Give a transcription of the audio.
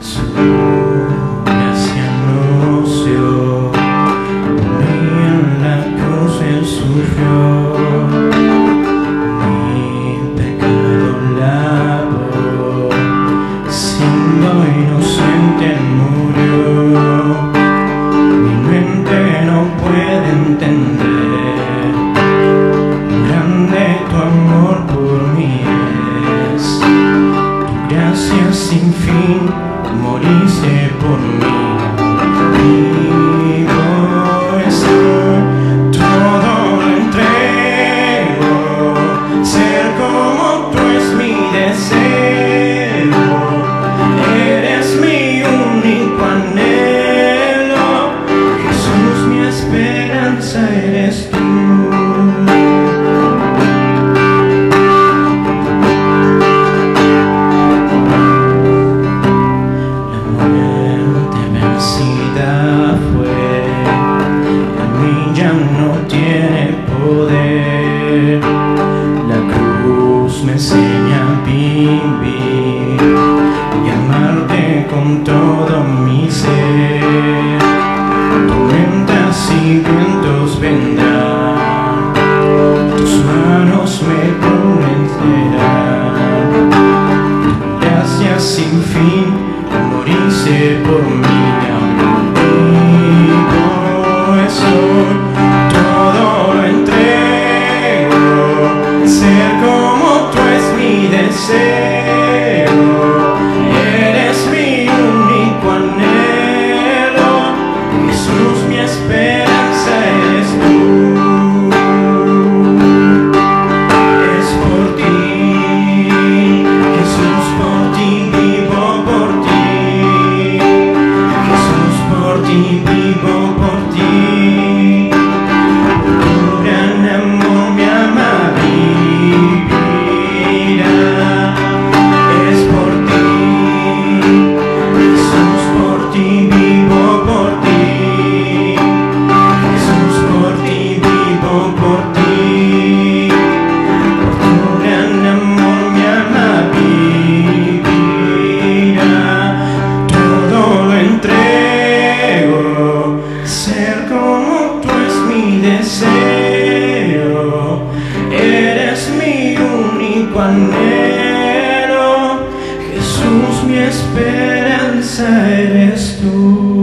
Su gracia no se en la cruz en sufrió, mi pecado labor, siendo inocente murió, mi mente no puede entender. Grande tu amor por mí es, tu gracia sin fin morirse por mí. con todo mi ser. Tormentas y vientos vendrán, tus manos me prometerán. Gracias sin fin, morirse por mí. anhelo, Jesús, mi esperanza eres tú.